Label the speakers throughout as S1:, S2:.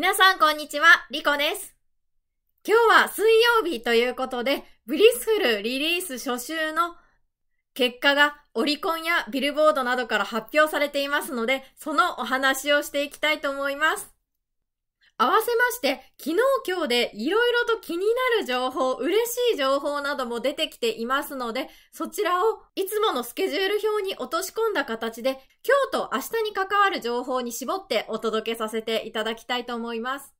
S1: 皆さんこんにちは、リコです。今日は水曜日ということで、 Blissful リリース初週の結果がオリコンやビルボードなどから発表されていますので、そのお話をしていきたいと思います。合わせまして、昨日今日でいろいろと気になる情報、嬉しい情報なども出てきていますので、そちらをいつものスケジュール表に落とし込んだ形で、今日と明日に関わる情報に絞ってお届けさせていただきたいと思います。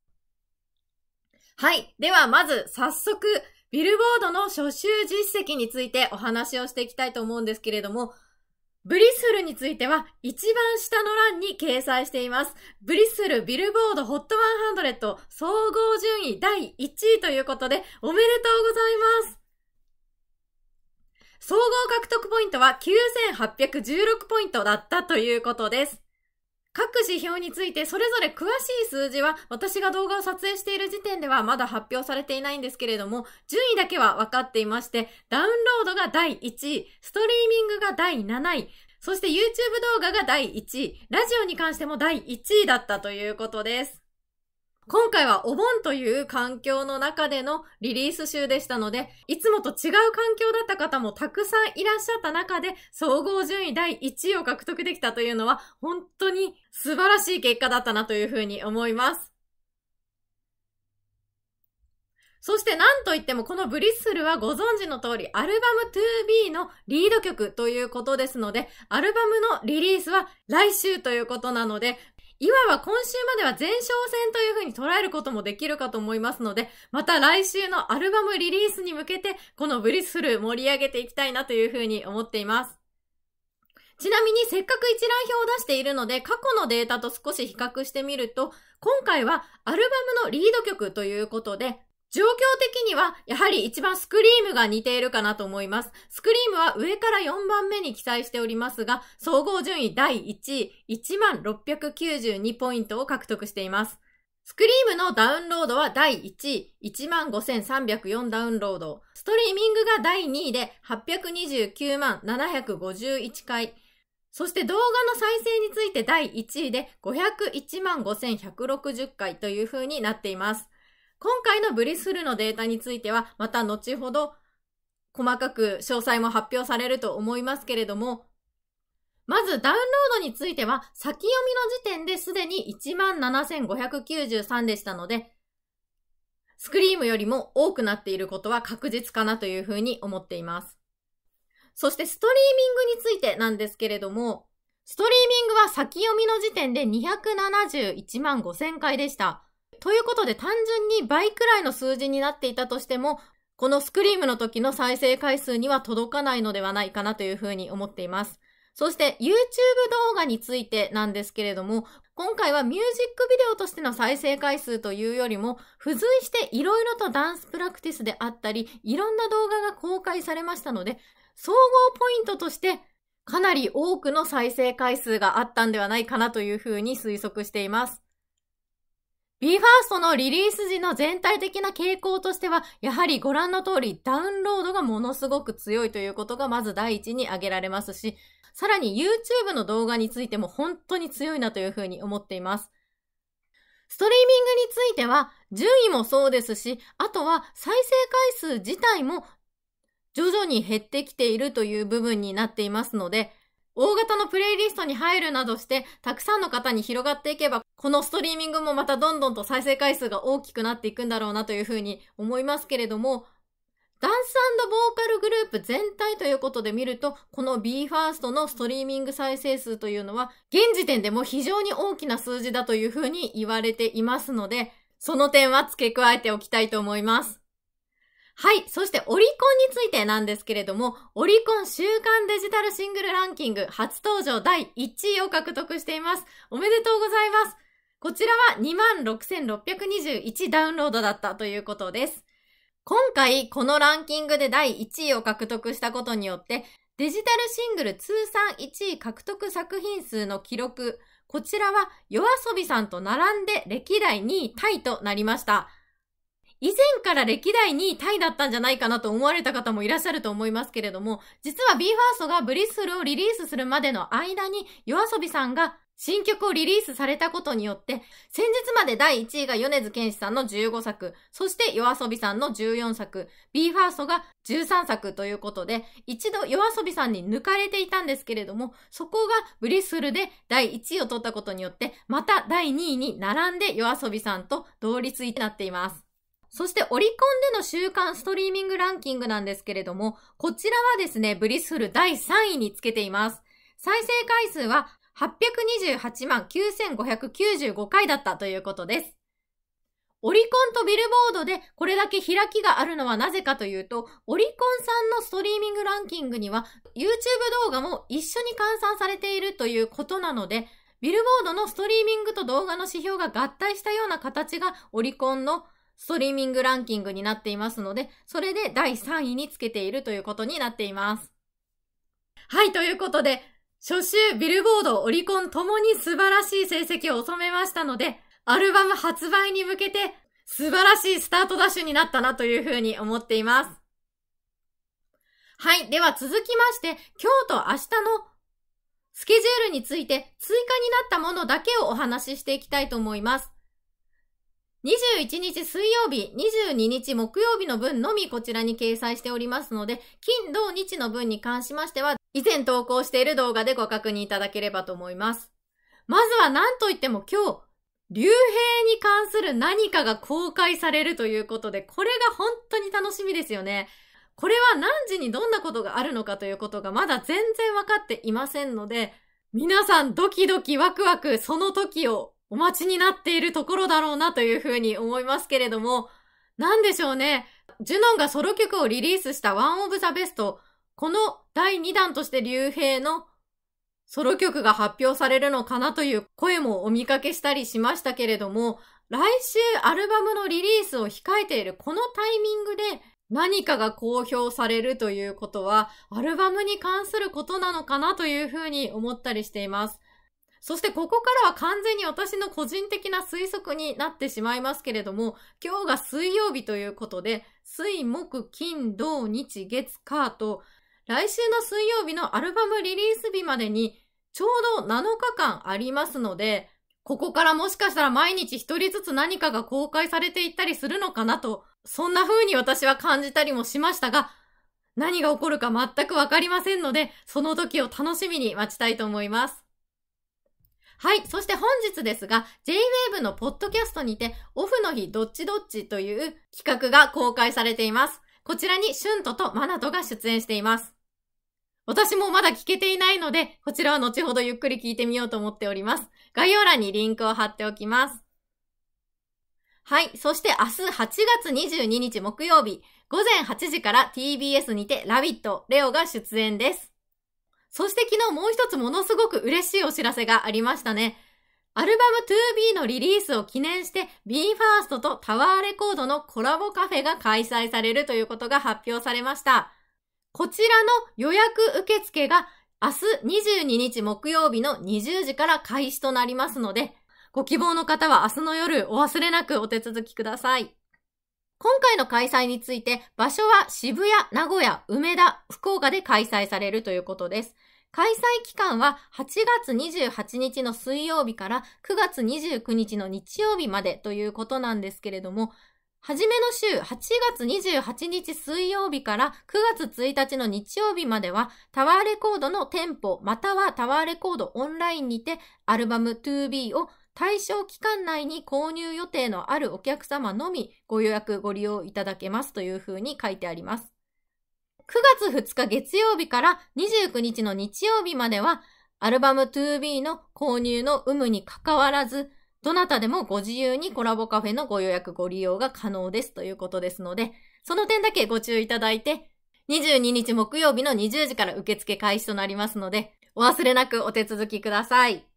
S1: はい。ではまず早速、ビルボードの初週実績についてお話をしていきたいと思うんですけれども、 Blissful については一番下の欄に掲載しています。 Blissful ビルボード Hot 100総合順位第1位ということでおめでとうございます。総合獲得ポイントは9816ポイントだったということです。各指標についてそれぞれ詳しい数字は私が動画を撮影している時点ではまだ発表されていないんですけれども、順位だけは分かっていまして、ダウンロードが第1位、ストリーミングが第7位、そして YouTube 動画が第1位、ラジオに関しても第1位だったということです。今回はお盆という環境の中でのリリース集でしたので、いつもと違う環境だった方もたくさんいらっしゃった中で、総合順位第1位を獲得できたというのは、本当に素晴らしい結果だったなというふうに思います。そしてなんといってもこの Blissful はご存知の通りアルバム 2:BE のリード曲ということですので、アルバムのリリースは来週ということなので、いわば今週までは前哨戦という風に捉えることもできるかと思いますので、また来週のアルバムリリースに向けて、この Blissful 盛り上げていきたいなという風に思っています。ちなみにせっかく一覧表を出しているので、過去のデータと少し比較してみると、今回はアルバムのリード曲ということで、状況的には、やはり一番スクリームが似ているかなと思います。スクリームは上から4番目に記載しておりますが、総合順位第1位、1692ポイントを獲得しています。スクリームのダウンロードは第1位、15,304ダウンロード。ストリーミングが第2位で829万751回。そして動画の再生について第1位で501万5160回という風になっています。今回の Blissful のデータについては、また後ほど細かく詳細も発表されると思いますけれども、まずダウンロードについては、先読みの時点ですでに17,593でしたので、 Scream よりも多くなっていることは確実かなというふうに思っています。そしてストリーミングについてなんですけれども、ストリーミングは先読みの時点で271万5000回でした。ということで単純に倍くらいの数字になっていたとしても、このスクリームの時の再生回数には届かないのではないかなというふうに思っています。そして YouTube 動画についてなんですけれども、今回はミュージックビデオとしての再生回数というよりも、付随していろいろとダンスプラクティスであったり、いろんな動画が公開されましたので、総合ポイントとしてかなり多くの再生回数があったんではないかなというふうに推測しています。BE:FIRST のリリース時の全体的な傾向としては、やはりご覧の通りダウンロードがものすごく強いということがまず第一に挙げられますし、さらに YouTube の動画についても本当に強いなというふうに思っています。ストリーミングについては、順位もそうですし、あとは再生回数自体も徐々に減ってきているという部分になっていますので、大型のプレイリストに入るなどして、たくさんの方に広がっていけば、このストリーミングもまたどんどんと再生回数が大きくなっていくんだろうなというふうに思いますけれども、ダンスボーカルグループ全体ということで見ると、この BE:FIRST のストリーミング再生数というのは、現時点でも非常に大きな数字だというふうに言われていますので、その点は付け加えておきたいと思います。はい。そしてオリコンについてなんですけれども、オリコン週間デジタルシングルランキング初登場第1位を獲得しています。おめでとうございます。こちらは26,621ダウンロードだったということです。今回このランキングで第1位を獲得したことによって、デジタルシングル通算1位獲得作品数の記録、こちらは夜遊びさんと並んで歴代2位タイとなりました。以前から歴代2位タイだったんじゃないかなと思われた方もいらっしゃると思いますけれども、実は BE:FIRST が Blissful をリリースするまでの間に、 YOASOBI さんが新曲をリリースされたことによって、先日まで第1位が米津玄師さんの15作、そして YOASOBI さんの14作、BE:FIRST が13作ということで、一度 YOASOBI さんに抜かれていたんですけれども、そこが Blissful で第1位を取ったことによって、また第2位に並んで YOASOBI さんと同率になっています。そしてオリコンでの週間ストリーミングランキングなんですけれども、こちらはですね、 Blissful 第3位につけています。再生回数は828万9595回だったということです。オリコンとビルボードでこれだけ開きがあるのはなぜかというと、オリコンさんのストリーミングランキングには YouTube 動画も一緒に換算されているということなので、ビルボードのストリーミングと動画の指標が合体したような形がオリコンのストリーミングランキングになっていますので、それで第3位につけているということになっています。はい、ということで、初週ビルボード、オリコンともに素晴らしい成績を収めましたので、アルバム発売に向けて素晴らしいスタートダッシュになったなというふうに思っています。はい。では続きまして、今日と明日のスケジュールについて追加になったものだけをお話ししていきたいと思います。21日水曜日、22日木曜日の分のみこちらに掲載しておりますので、金土日の分に関しましては、以前投稿している動画でご確認いただければと思います。まずは何といっても今日、竜兵に関する何かが公開されるということで、これが本当に楽しみですよね。これは何時にどんなことがあるのかということがまだ全然わかっていませんので、皆さんドキドキワクワクその時をお待ちになっているところだろうなというふうに思いますけれども、なんでしょうね。ジュノンがソロ曲をリリースしたワンオブザベスト、この第2弾として竜兵のソロ曲が発表されるのかなという声もお見かけしたりしましたけれども、来週アルバムのリリースを控えているこのタイミングで何かが公表されるということは、アルバムに関することなのかなというふうに思ったりしています。そしてここからは完全に私の個人的な推測になってしまいますけれども、今日が水曜日ということで、水、木、金、土、日、月、火と、来週の水曜日のアルバムリリース日までにちょうど7日間ありますので、ここからもしかしたら毎日一人ずつ何かが公開されていったりするのかなと、そんな風に私は感じたりもしましたが、何が起こるか全くわかりませんので、その時を楽しみに待ちたいと思います。はい。そして本日ですが、J-Wave のポッドキャストにて、オフの日どっちどっちという企画が公開されています。こちらにシュントとマナトが出演しています。私もまだ聞けていないので、こちらは後ほどゆっくり聞いてみようと思っております。概要欄にリンクを貼っておきます。はい。そして明日8月22日木曜日、午前8時から TBS にてラビット、レオが出演です。そして昨日もう一つものすごく嬉しいお知らせがありましたね。アルバム 2B のリリースを記念して BE:FIRST とタワーレコードのコラボカフェが開催されるということが発表されました。こちらの予約受付が明日22日木曜日の20時から開始となりますので、ご希望の方は明日の夜お忘れなくお手続きください。今回の開催について、場所は渋谷、名古屋、梅田、福岡で開催されるということです。開催期間は8月28日の水曜日から9月29日の日曜日までということなんですけれども、はじめの週8月28日水曜日から9月1日の日曜日まではタワーレコードの店舗またはタワーレコードオンラインにてアルバム 2B を対象期間内に購入予定のあるお客様のみご予約ご利用いただけますというふうに書いてあります。9月2日月曜日から29日の日曜日まではアルバム 2B の購入の有無に関わらずどなたでもご自由にコラボカフェのご予約ご利用が可能ですということですので、その点だけご注意いただいて、22日木曜日の20時から受付開始となりますので、お忘れなくお手続きください。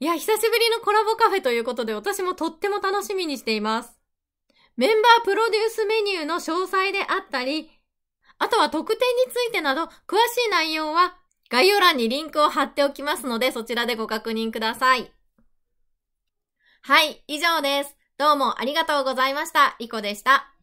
S1: いや、久しぶりのコラボカフェということで私もとっても楽しみにしています。メンバープロデュースメニューの詳細であったり、あとは特典についてなど詳しい内容は概要欄にリンクを貼っておきますのでそちらでご確認ください。はい、以上です。どうもありがとうございました。リコでした。